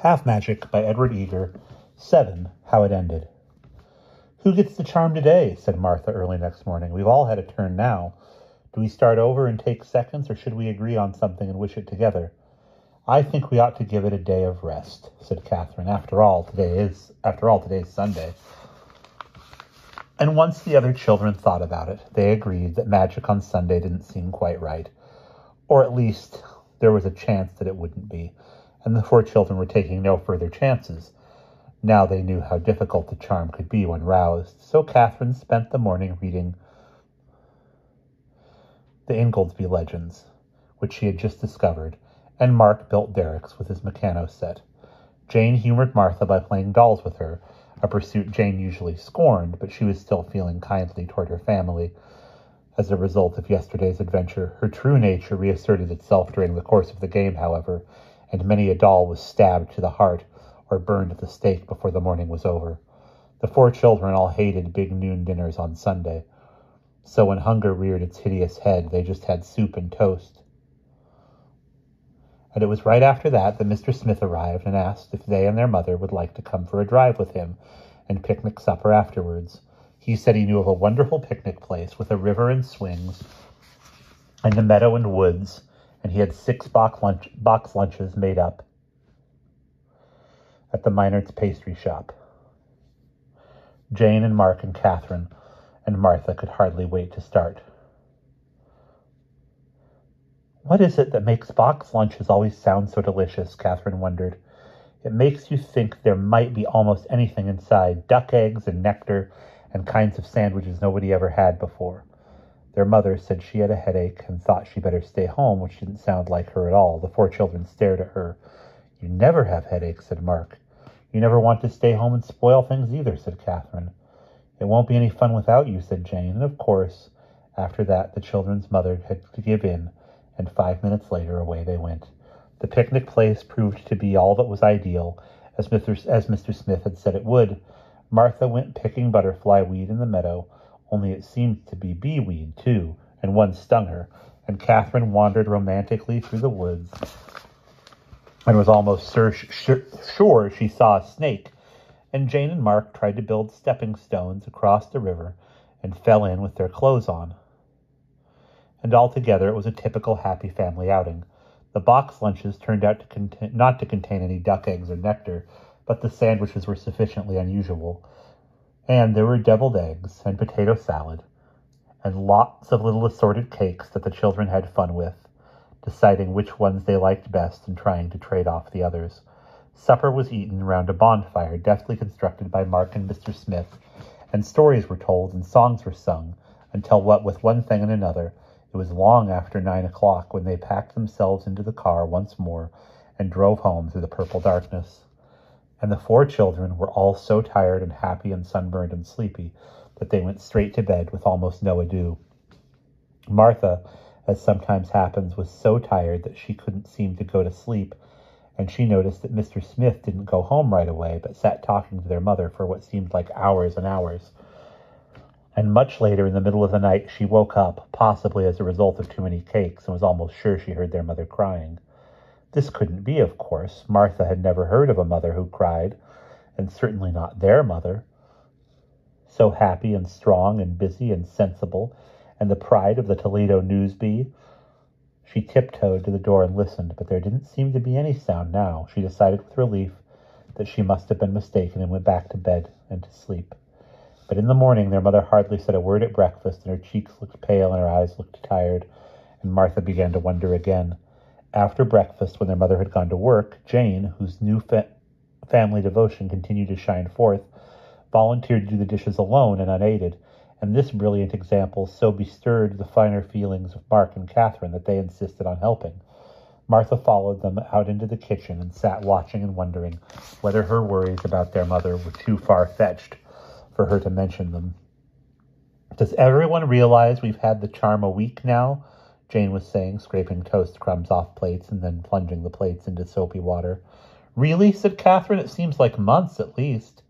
Half Magic by Edward Eager. 7. How It Ended. Who gets the charm today? said Martha early next morning. We've all had a turn now. Do we start over and take seconds, or should we agree on something and wish it together? I think we ought to give it a day of rest, said Catherine. After all, today is after all, today's Sunday. And once the other children thought about it, they agreed that magic on Sunday didn't seem quite right. Or at least there was a chance that it wouldn't be and the four children were taking no further chances. Now they knew how difficult the charm could be when roused, so Catherine spent the morning reading the Ingoldsby Legends, which she had just discovered, and Mark built derricks with his Meccano set. Jane humored Martha by playing dolls with her, a pursuit Jane usually scorned, but she was still feeling kindly toward her family. As a result of yesterday's adventure, her true nature reasserted itself during the course of the game, however, and many a doll was stabbed to the heart or burned at the stake before the morning was over. The four children all hated big noon dinners on Sunday, so when hunger reared its hideous head, they just had soup and toast. And it was right after that that Mr. Smith arrived and asked if they and their mother would like to come for a drive with him and picnic supper afterwards. He said he knew of a wonderful picnic place with a river and swings and a meadow and woods and he had six box, lunch, box lunches made up at the Meinert's pastry shop. Jane and Mark and Catherine and Martha could hardly wait to start. What is it that makes box lunches always sound so delicious? Catherine wondered. It makes you think there might be almost anything inside duck eggs and nectar and kinds of sandwiches nobody ever had before. Their mother said she had a headache and thought she better stay home, which didn't sound like her at all. The four children stared at her. You never have headaches, said Mark. You never want to stay home and spoil things either, said Catherine. It won't be any fun without you, said Jane, and of course, after that, the children's mother had to give in, and five minutes later, away they went. The picnic place proved to be all that was ideal, as Mr. as Mr. Smith had said it would. Martha went picking butterfly weed in the meadow, only it seemed to be bee-weed, too, and one stung her, and Catherine wandered romantically through the woods and was almost sur- sure she saw a snake, and Jane and Mark tried to build stepping stones across the river and fell in with their clothes on. And altogether it was a typical happy family outing. The box lunches turned out to not to contain any duck eggs or nectar, but the sandwiches were sufficiently unusual, and there were deviled eggs and potato salad and lots of little assorted cakes that the children had fun with, deciding which ones they liked best and trying to trade off the others. Supper was eaten round a bonfire deftly constructed by Mark and Mr. Smith, and stories were told and songs were sung until, what with one thing and another, it was long after nine o'clock when they packed themselves into the car once more and drove home through the purple darkness and the four children were all so tired and happy and sunburned and sleepy that they went straight to bed with almost no ado. Martha, as sometimes happens, was so tired that she couldn't seem to go to sleep, and she noticed that Mr. Smith didn't go home right away, but sat talking to their mother for what seemed like hours and hours. And much later in the middle of the night, she woke up, possibly as a result of too many cakes, and was almost sure she heard their mother crying. This couldn't be, of course. Martha had never heard of a mother who cried, and certainly not their mother. So happy and strong and busy and sensible, and the pride of the Toledo Newsbee. She tiptoed to the door and listened, but there didn't seem to be any sound now. She decided with relief that she must have been mistaken and went back to bed and to sleep. But in the morning their mother hardly said a word at breakfast, and her cheeks looked pale and her eyes looked tired, and Martha began to wonder again. After breakfast, when their mother had gone to work, Jane, whose new fa- family devotion continued to shine forth, volunteered to do the dishes alone and unaided, and this brilliant example so bestirred the finer feelings of Mark and Catherine that they insisted on helping. Martha followed them out into the kitchen and sat watching and wondering whether her worries about their mother were too far fetched for her to mention them. Does everyone realize we've had the charm a week now? Jane was saying, scraping toast crumbs off plates and then plunging the plates into soapy water. Really? said Catherine. It seems like months at least.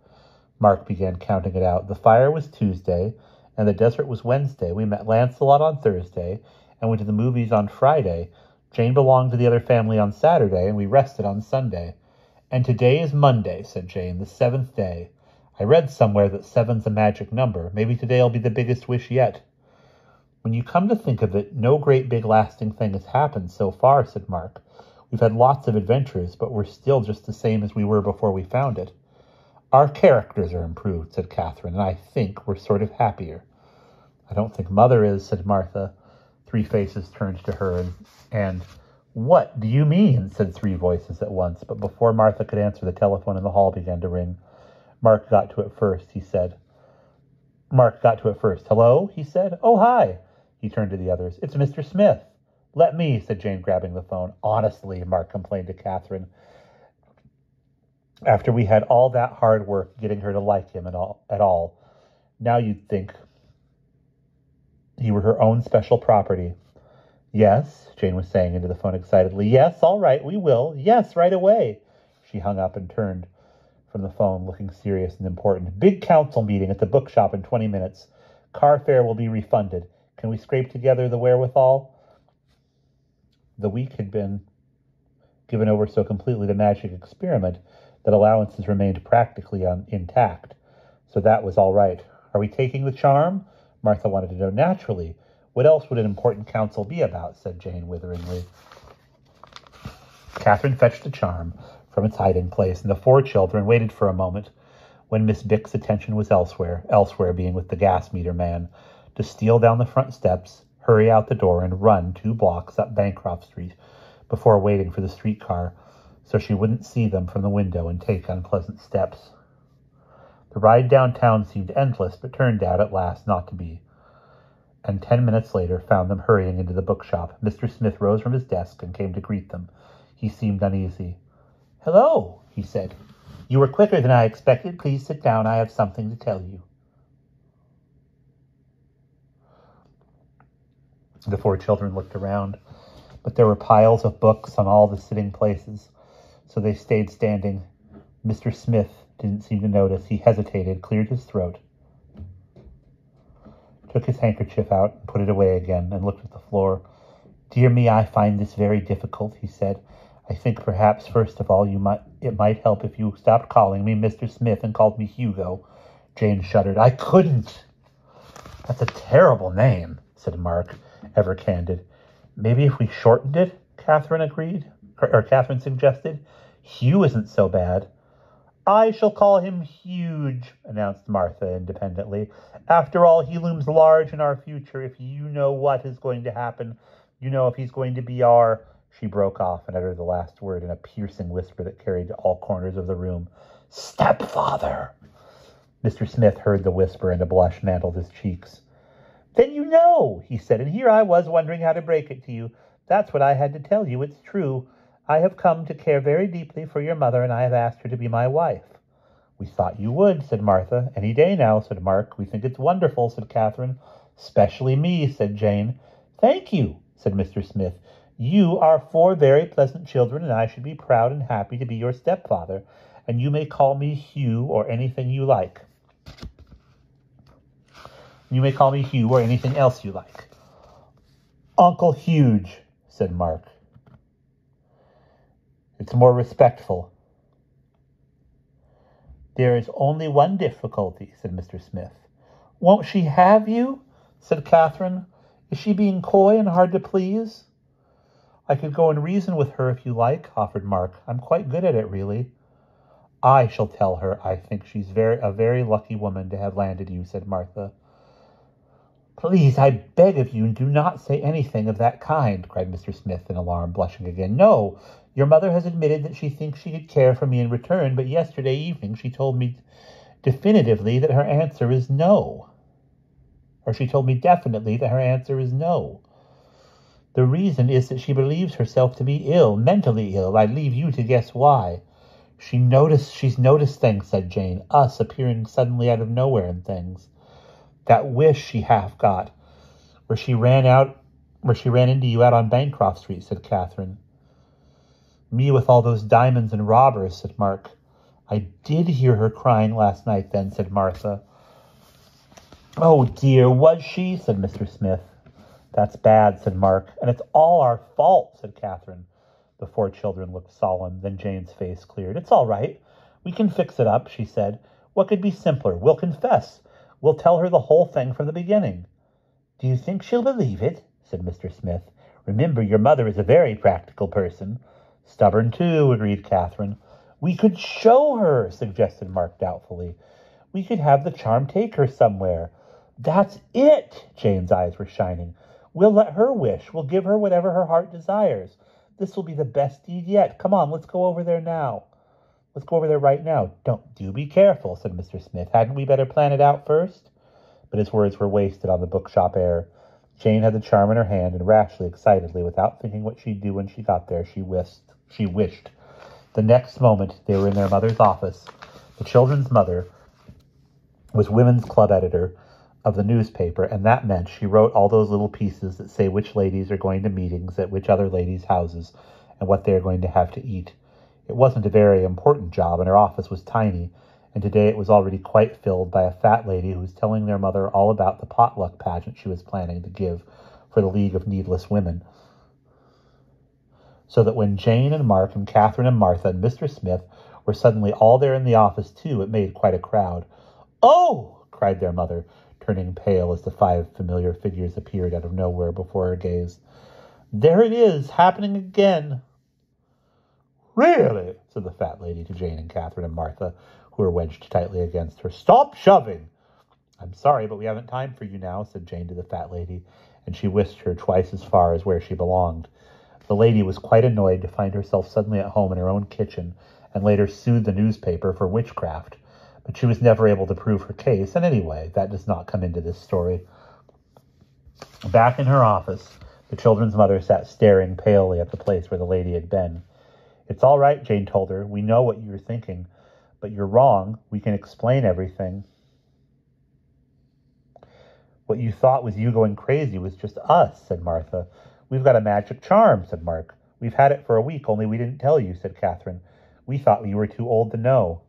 Mark began counting it out. The fire was Tuesday, and the desert was Wednesday. We met Lancelot on Thursday, and went to the movies on Friday. Jane belonged to the other family on Saturday, and we rested on Sunday. And today is Monday, said Jane, the seventh day. I read somewhere that seven's a magic number. Maybe today'll be the biggest wish yet. When you come to think of it, no great big lasting thing has happened so far, said Mark. We've had lots of adventures, but we're still just the same as we were before we found it. Our characters are improved, said Catherine, and I think we're sort of happier. I don't think Mother is, said Martha. Three faces turned to her, and, and what do you mean? said three voices at once, but before Martha could answer, the telephone in the hall began to ring. Mark got to it first, he said. Mark got to it first. Hello, he said. Oh, hi. He turned to the others. It's Mr. Smith. Let me, said Jane, grabbing the phone. Honestly, Mark complained to Catherine. After we had all that hard work getting her to like him at all, at all, now you'd think he were her own special property. Yes, Jane was saying into the phone excitedly. Yes, all right, we will. Yes, right away. She hung up and turned from the phone, looking serious and important. Big council meeting at the bookshop in 20 minutes. Car fare will be refunded. Can we scrape together the wherewithal? The week had been given over so completely to magic experiment that allowances remained practically un- intact. So that was all right. Are we taking the charm? Martha wanted to know. Naturally. What else would an important council be about? said Jane witheringly. Catherine fetched the charm from its hiding place, and the four children waited for a moment when Miss Bick's attention was elsewhere, elsewhere being with the gas meter man, to steal down the front steps hurry out the door, and run two blocks up Bancroft Street before waiting for the streetcar so she wouldn't see them from the window and take unpleasant steps. The ride downtown seemed endless, but turned out at last not to be, and ten minutes later found them hurrying into the bookshop. Mr. Smith rose from his desk and came to greet them. He seemed uneasy. Hello, he said. You were quicker than I expected. Please sit down. I have something to tell you. The four children looked around, but there were piles of books on all the sitting places, so they stayed standing. Mr. Smith didn't seem to notice. He hesitated, cleared his throat, took his handkerchief out and put it away again, and looked at the floor. Dear me, I find this very difficult, he said. I think perhaps first of all you might it might help if you stopped calling me Mr. Smith and called me Hugo. Jane shuddered. I couldn't. That's a terrible name, said Mark ever candid. Maybe if we shortened it, Catherine agreed, or, or Catherine suggested. Hugh isn't so bad. I shall call him Huge, announced Martha independently. After all, he looms large in our future. If you know what is going to happen, you know if he's going to be our. She broke off and uttered the last word in a piercing whisper that carried to all corners of the room. Stepfather! Mr. Smith heard the whisper and a blush mantled his cheeks. Then you know, he said, and here I was wondering how to break it to you. That's what I had to tell you. It's true. I have come to care very deeply for your mother, and I have asked her to be my wife. We thought you would, said Martha. Any day now, said Mark. We think it's wonderful, said Catherine. Especially me, said Jane. Thank you, said Mr. Smith. You are four very pleasant children, and I should be proud and happy to be your stepfather, and you may call me Hugh or anything you like. You may call me Hugh or anything else you like. Uncle Huge, said Mark. It's more respectful. There is only one difficulty, said Mr. Smith. Won't she have you? said Catherine. Is she being coy and hard to please? I could go and reason with her if you like, offered Mark. I'm quite good at it, really. I shall tell her I think she's very a very lucky woman to have landed you, said Martha. Please, I beg of you, do not say anything of that kind, cried Mr. Smith in alarm, blushing again. No, your mother has admitted that she thinks she could care for me in return, but yesterday evening she told me definitively that her answer is no. Or she told me definitely that her answer is no. The reason is that she believes herself to be ill, mentally ill. I leave you to guess why. She noticed she's noticed things, said Jane, us appearing suddenly out of nowhere and things that wish she half got, where she ran out, where she ran into you out on Bancroft Street, said Catherine. Me with all those diamonds and robbers, said Mark. I did hear her crying last night then, said Martha. Oh dear, was she? said Mr. Smith. That's bad, said Mark. And it's all our fault, said Catherine. The four children looked solemn. Then Jane's face cleared. It's all right. We can fix it up, she said. What could be simpler? We'll confess. We'll tell her the whole thing from the beginning. Do you think she'll believe it? said Mr. Smith. Remember, your mother is a very practical person. Stubborn, too, agreed Catherine. We could show her, suggested Mark doubtfully. We could have the charm take her somewhere. That's it! Jane's eyes were shining. We'll let her wish. We'll give her whatever her heart desires. This will be the best deed yet. Come on, let's go over there now. Let's go over there right now. Don't do be careful, said Mr. Smith. Hadn't we better plan it out first? But his words were wasted on the bookshop air. Jane had the charm in her hand, and rashly, excitedly, without thinking what she'd do when she got there, she wished. She wished. The next moment they were in their mother's office. The children's mother was women's club editor of the newspaper, and that meant she wrote all those little pieces that say which ladies are going to meetings at which other ladies' houses and what they are going to have to eat. It wasn't a very important job, and her office was tiny, and today it was already quite filled by a fat lady who was telling their mother all about the potluck pageant she was planning to give for the League of Needless Women. So that when Jane and Mark and Catherine and Martha and Mr. Smith were suddenly all there in the office, too, it made quite a crowd. Oh! cried their mother, turning pale as the five familiar figures appeared out of nowhere before her gaze. There it is, happening again. Really? said the fat lady to Jane and Catherine and Martha, who were wedged tightly against her. Stop shoving! I'm sorry, but we haven't time for you now, said Jane to the fat lady, and she whisked her twice as far as where she belonged. The lady was quite annoyed to find herself suddenly at home in her own kitchen, and later sued the newspaper for witchcraft but she was never able to prove her case, and anyway, that does not come into this story. Back in her office, the children's mother sat staring palely at the place where the lady had been. It's all right, Jane told her. We know what you were thinking, but you're wrong. We can explain everything. What you thought was you going crazy was just us, said Martha. We've got a magic charm, said Mark. We've had it for a week, only we didn't tell you, said Catherine. We thought you were too old to know.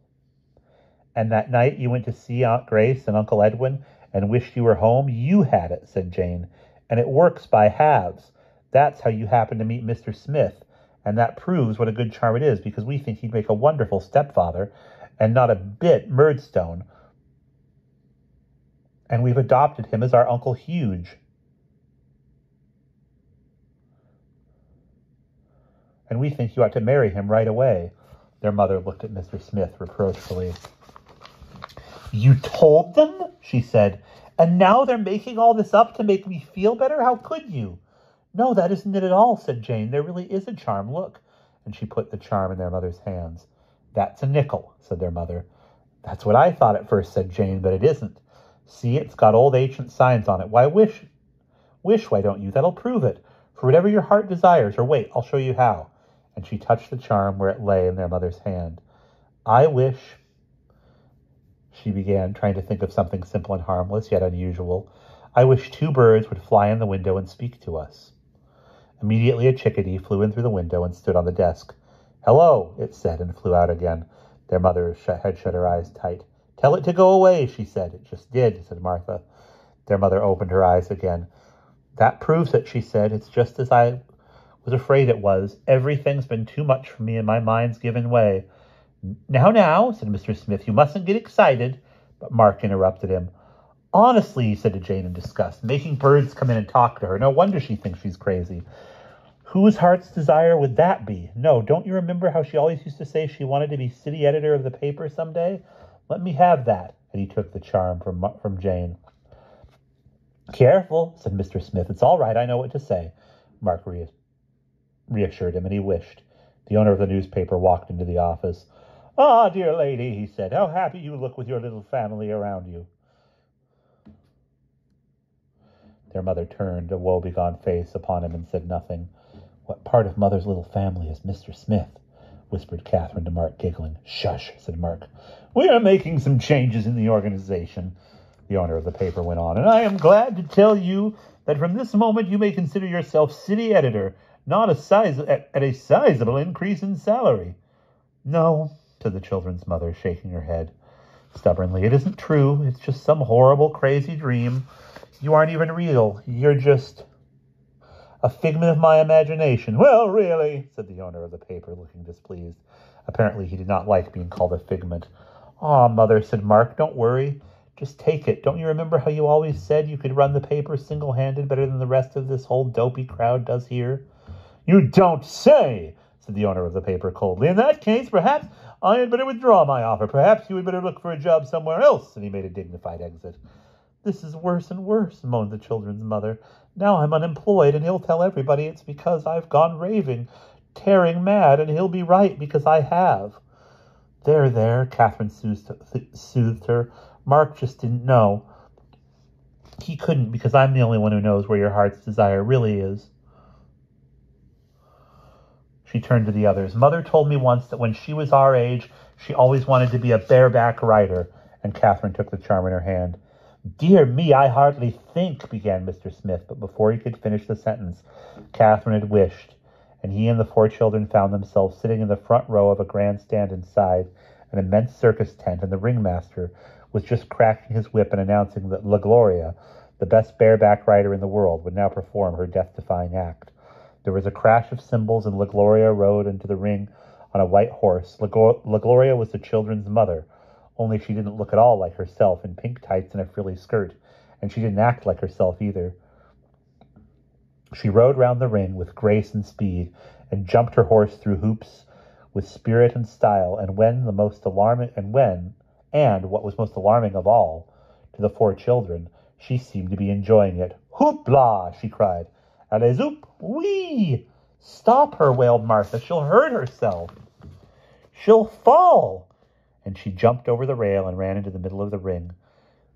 And that night you went to see Aunt Grace and Uncle Edwin and wished you were home? You had it, said Jane. And it works by halves. That's how you happened to meet Mr. Smith. And that proves what a good charm it is, because we think he'd make a wonderful stepfather and not a bit Murdstone. And we've adopted him as our Uncle Huge. And we think you ought to marry him right away. Their mother looked at Mr. Smith reproachfully. You told them? she said. And now they're making all this up to make me feel better? How could you? No, that isn't it at all, said Jane. There really is a charm. Look. And she put the charm in their mother's hands. That's a nickel, said their mother. That's what I thought at first, said Jane, but it isn't. See, it's got old ancient signs on it. Why wish? Wish, why don't you? That'll prove it. For whatever your heart desires, or wait, I'll show you how. And she touched the charm where it lay in their mother's hand. I wish she began, trying to think of something simple and harmless, yet unusual. I wish two birds would fly in the window and speak to us. Immediately a chickadee flew in through the window and stood on the desk. Hello, it said, and flew out again. Their mother had shut her eyes tight. Tell it to go away, she said. It just did, said Martha. Their mother opened her eyes again. That proves it, she said. It's just as I was afraid it was. Everything's been too much for me, and my mind's given way. Now, now, said Mr. Smith, you mustn't get excited. But Mark interrupted him. Honestly, he said to Jane in disgust, making birds come in and talk to her. No wonder she thinks she's crazy. Whose heart's desire would that be? No, don't you remember how she always used to say she wanted to be city editor of the paper someday? Let me have that. And he took the charm from, from Jane. Careful, said Mr. Smith. It's all right. I know what to say. Mark reassured him, and he wished. The owner of the newspaper walked into the office. Ah, dear lady, he said, how happy you look with your little family around you. Their mother turned a woebegone face upon him and said nothing. What part of mother's little family is Mr. Smith? whispered Catherine to Mark, giggling. Shush, said Mark. We are making some changes in the organization, the owner of the paper went on, and I am glad to tell you that from this moment you may consider yourself city editor, not a size at, at a sizable increase in salary. No, said the children's mother, shaking her head stubbornly. It isn't true. It's just some horrible, crazy dream. You aren't even real. You're just. A figment of my imagination. Well, really, said the owner of the paper, looking displeased. Apparently, he did not like being called a figment. Ah, mother, said Mark, don't worry. Just take it. Don't you remember how you always said you could run the paper single handed better than the rest of this whole dopey crowd does here? You don't say, said the owner of the paper coldly. In that case, perhaps I had better withdraw my offer. Perhaps you had better look for a job somewhere else. And he made a dignified exit. This is worse and worse, moaned the children's mother. Now I'm unemployed, and he'll tell everybody it's because I've gone raving, tearing mad, and he'll be right because I have. There, there, Catherine soothed her. Mark just didn't know. He couldn't because I'm the only one who knows where your heart's desire really is. She turned to the others. Mother told me once that when she was our age, she always wanted to be a bareback rider. And Catherine took the charm in her hand. Dear me, I hardly think, began Mr. Smith, but before he could finish the sentence, Catherine had wished, and he and the four children found themselves sitting in the front row of a grandstand inside an immense circus tent, and the ringmaster was just cracking his whip and announcing that La Gloria, the best bareback rider in the world, would now perform her death-defying act. There was a crash of cymbals, and La Gloria rode into the ring on a white horse. La, La Gloria was the children's mother, only she didn't look at all like herself in pink tights and a frilly skirt, and she didn't act like herself either. She rode round the ring with grace and speed, and jumped her horse through hoops with spirit and style, and when the most alarming and when and what was most alarming of all to the four children, she seemed to be enjoying it. Hoopla! she cried. Allez oop! Wee! Stop her, wailed Martha. She'll hurt herself. She'll fall! And she jumped over the rail and ran into the middle of the ring,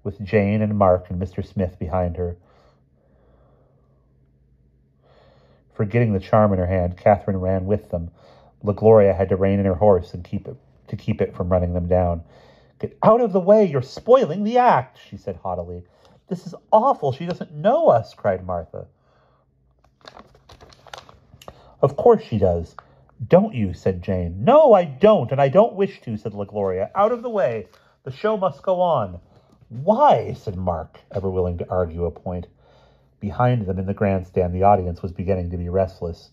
with Jane and Mark and Mr. Smith behind her. Forgetting the charm in her hand, Catherine ran with them. La Gloria had to rein in her horse and keep it to keep it from running them down. Get out of the way, you're spoiling the act, she said haughtily. This is awful. She doesn't know us, cried Martha. Of course she does. Don't you? said Jane. No, I don't, and I don't wish to, said La Gloria. Out of the way. The show must go on. Why? said Mark, ever willing to argue a point. Behind them in the grandstand, the audience was beginning to be restless.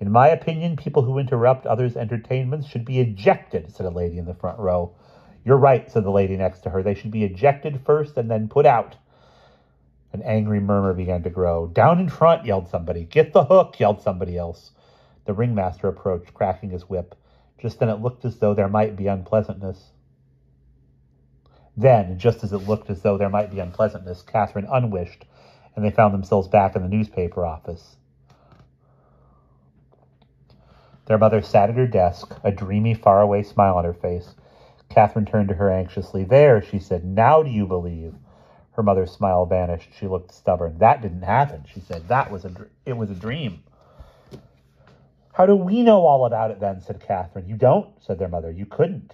In my opinion, people who interrupt others' entertainments should be ejected, said a lady in the front row. You're right, said the lady next to her. They should be ejected first and then put out. An angry murmur began to grow. Down in front, yelled somebody. Get the hook, yelled somebody else. The ringmaster approached, cracking his whip. Just then it looked as though there might be unpleasantness. Then, just as it looked as though there might be unpleasantness, Catherine unwished, and they found themselves back in the newspaper office. Their mother sat at her desk, a dreamy, faraway smile on her face. Catherine turned to her anxiously. There, she said. Now do you believe? Her mother's smile vanished. She looked stubborn. That didn't happen, she said. That was a it was a dream. How do we know all about it then? said Catherine. You don't, said their mother. You couldn't.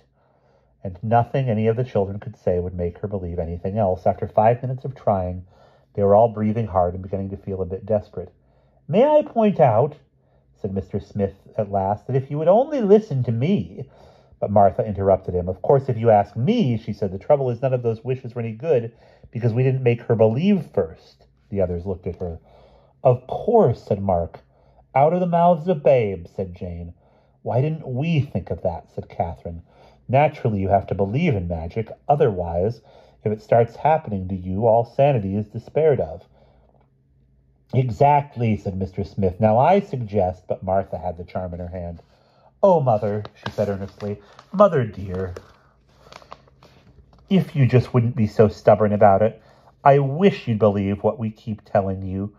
And nothing any of the children could say would make her believe anything else. After five minutes of trying, they were all breathing hard and beginning to feel a bit desperate. May I point out, said Mr. Smith at last, that if you would only listen to me, but Martha interrupted him. Of course, if you ask me, she said, the trouble is none of those wishes were any good because we didn't make her believe first. The others looked at her. Of course, said Mark. Out of the mouths of babes, said Jane. Why didn't we think of that? said Catherine. Naturally, you have to believe in magic. Otherwise, if it starts happening to you, all sanity is despaired of. Exactly, said Mr. Smith. Now I suggest, but Martha had the charm in her hand. Oh, mother, she said earnestly, mother dear, if you just wouldn't be so stubborn about it, I wish you'd believe what we keep telling you.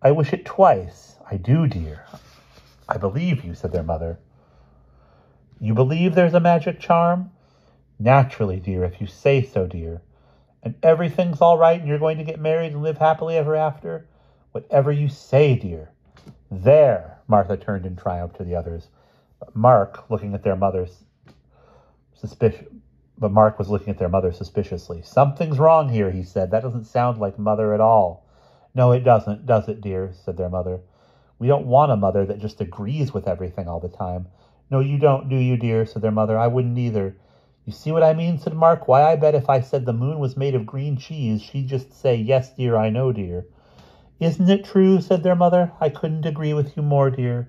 I wish it twice. I do, dear. I believe you, said their mother. You believe there's a magic charm? Naturally, dear, if you say so, dear. And everything's all right and you're going to get married and live happily ever after? Whatever you say, dear. There, Martha turned in triumph to the others. Mark, looking at their mother's suspicion, but Mark was looking at their mother suspiciously. Something's wrong here, he said. That doesn't sound like mother at all. No, it doesn't, does it, dear? said their mother. We don't want a mother that just agrees with everything all the time. No, you don't, do you, dear? said their mother. I wouldn't either. You see what I mean? said Mark. Why, I bet if I said the moon was made of green cheese, she'd just say, Yes, dear, I know, dear. Isn't it true? said their mother. I couldn't agree with you more, dear.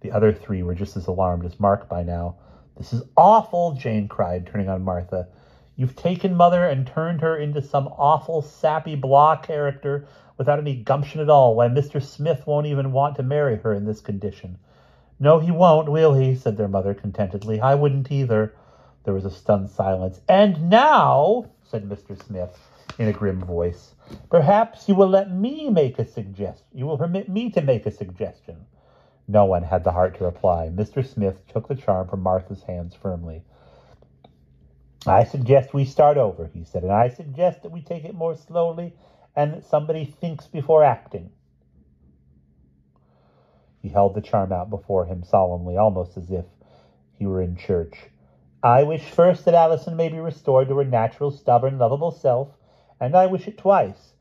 The other three were just as alarmed as Mark by now. This is awful, Jane cried, turning on Martha. You've taken Mother and turned her into some awful, sappy blah character without any gumption at all. Why, Mr. Smith won't even want to marry her in this condition. No, he won't, will he? said their mother contentedly. I wouldn't either. There was a stunned silence. And now, said Mr. Smith in a grim voice, perhaps you will let me make a suggestion. You will permit me to make a suggestion. No one had the heart to reply. Mr. Smith took the charm from Martha's hands firmly. I suggest we start over, he said, and I suggest that we take it more slowly and that somebody thinks before acting. He held the charm out before him solemnly, almost as if he were in church. I wish first that Allison may be restored to her natural, stubborn, lovable self, and I wish it twice.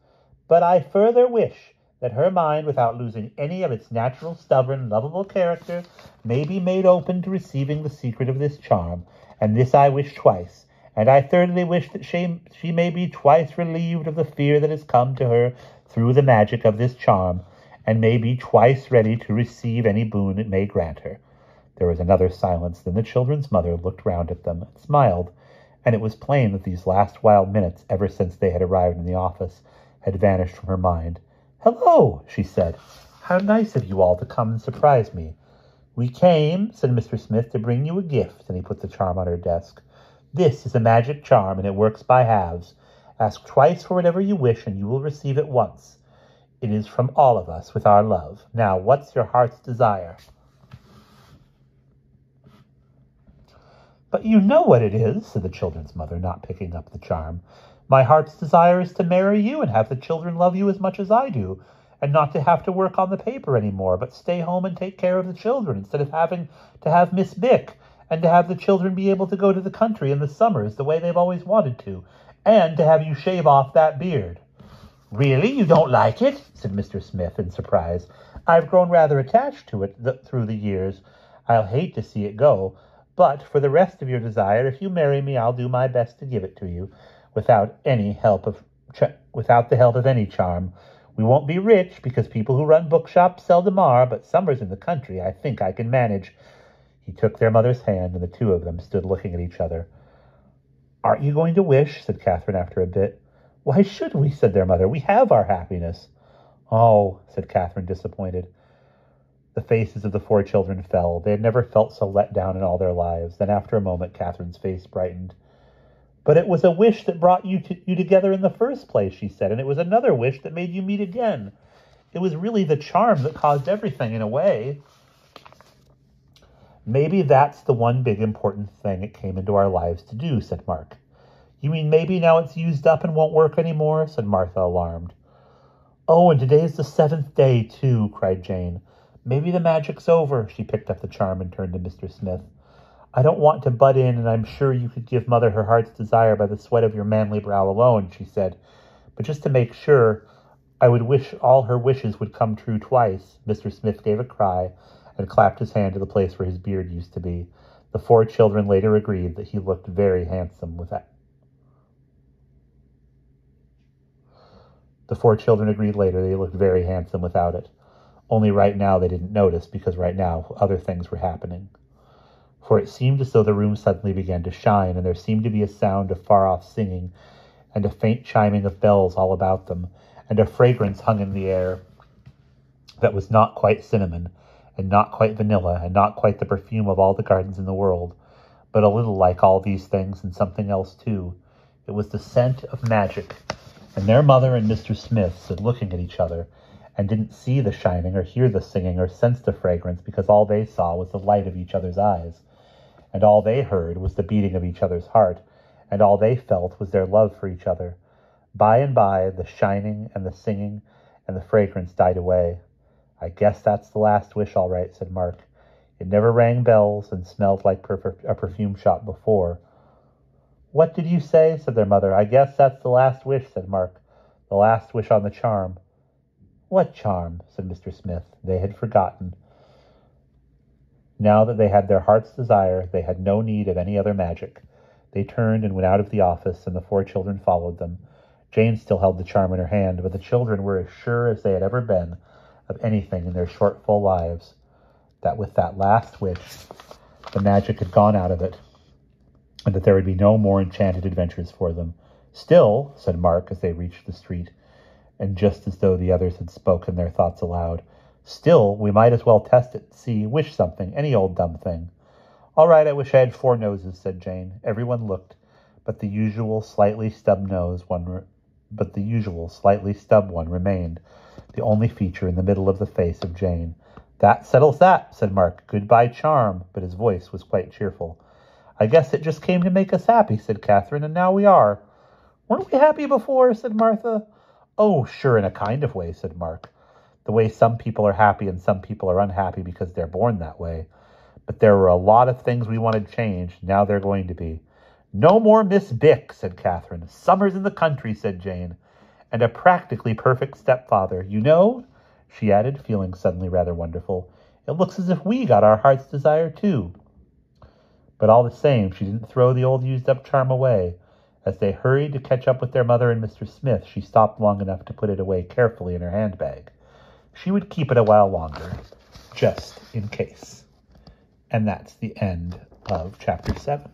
But I further wish that her mind, without losing any of its natural, stubborn, lovable character, may be made open to receiving the secret of this charm, and this I wish twice. And I thirdly wish that she, she may be twice relieved of the fear that has come to her through the magic of this charm, and may be twice ready to receive any boon it may grant her. There was another silence. Then the children's mother looked round at them and smiled, and it was plain that these last wild minutes, ever since they had arrived in the office, had vanished from her mind. Hello, she said. How nice of you all to come and surprise me. We came, said Mr. Smith, to bring you a gift, and he put the charm on her desk. This is a magic charm, and it works by halves. Ask twice for whatever you wish, and you will receive it once. It is from all of us with our love. Now, what's your heart's desire? But you know what it is, said the children's mother, not picking up the charm. My heart's desire is to marry you and have the children love you as much as I do, and not to have to work on the paper any more, but stay home and take care of the children instead of having to have Miss Bick, and to have the children be able to go to the country in the summers the way they've always wanted to, and to have you shave off that beard. Really, you don't like it? said Mr. Smith in surprise. I've grown rather attached to it th- through the years. I'll hate to see it go, but for the rest of your desire, if you marry me, I'll do my best to give it to you without any help of ch- without the help of any charm. We won't be rich because people who run bookshops seldom are, but summers in the country I think I can manage. He took their mother's hand, and the two of them stood looking at each other. Aren't you going to wish? said Catherine after a bit. Why should we? said their mother. We have our happiness. Oh, said Catherine, disappointed. The faces of the four children fell. They had never felt so let down in all their lives. Then, after a moment, Catherine's face brightened. But it was a wish that brought you, to, you together in the first place, she said, and it was another wish that made you meet again. It was really the charm that caused everything, in a way. Maybe that's the one big important thing it came into our lives to do, said Mark. You mean maybe now it's used up and won't work any more? said Martha, alarmed. Oh, and today's the seventh day, too, cried Jane. Maybe the magic's over. She picked up the charm and turned to Mr. Smith. I don't want to butt in, and I'm sure you could give Mother her heart's desire by the sweat of your manly brow alone, she said. But just to make sure, I would wish all her wishes would come true twice. Mr. Smith gave a cry and clapped his hand to the place where his beard used to be. The four children later agreed that he looked very handsome with that. The four children agreed later that he looked very handsome without it. Only right now they didn't notice because right now other things were happening for it seemed as though the room suddenly began to shine, and there seemed to be a sound of far off singing, and a faint chiming of bells all about them, and a fragrance hung in the air that was not quite cinnamon, and not quite vanilla, and not quite the perfume of all the gardens in the world, but a little like all these things and something else too. It was the scent of magic, and their mother and Mr. Smith stood looking at each other, and didn't see the shining or hear the singing or sense the fragrance because all they saw was the light of each other's eyes and all they heard was the beating of each other's heart, and all they felt was their love for each other. By and by, the shining and the singing and the fragrance died away. I guess that's the last wish, all right, said Mark. It never rang bells and smelled like per- a perfume shop before. What did you say? said their mother. I guess that's the last wish, said Mark. The last wish on the charm. What charm? said Mr. Smith. They had forgotten. Now that they had their heart's desire, they had no need of any other magic. They turned and went out of the office, and the four children followed them. Jane still held the charm in her hand, but the children were as sure as they had ever been of anything in their short, full lives that with that last wish, the magic had gone out of it, and that there would be no more enchanted adventures for them. Still, said Mark as they reached the street, and just as though the others had spoken their thoughts aloud, still, we might as well test it, see, wish something, any old dumb thing. All right, I wish I had four noses, said Jane. Everyone looked, but the usual slightly stub nose one re- but the usual slightly stub one remained, the only feature in the middle of the face of Jane. That settles that, said Mark. Goodbye, charm, but his voice was quite cheerful. I guess it just came to make us happy, said Catherine, and now we are. Weren't we happy before? said Martha. Oh, sure, in a kind of way, said Mark. The way some people are happy and some people are unhappy because they're born that way. But there were a lot of things we wanted changed. Now they're going to be. No more Miss Bick, said Catherine. Summers in the country, said Jane. And a practically perfect stepfather. You know, she added, feeling suddenly rather wonderful, it looks as if we got our heart's desire too. But all the same, she didn't throw the old used up charm away. As they hurried to catch up with their mother and Mr. Smith, she stopped long enough to put it away carefully in her handbag. She would keep it a while longer, just in case. And that's the end of chapter 7.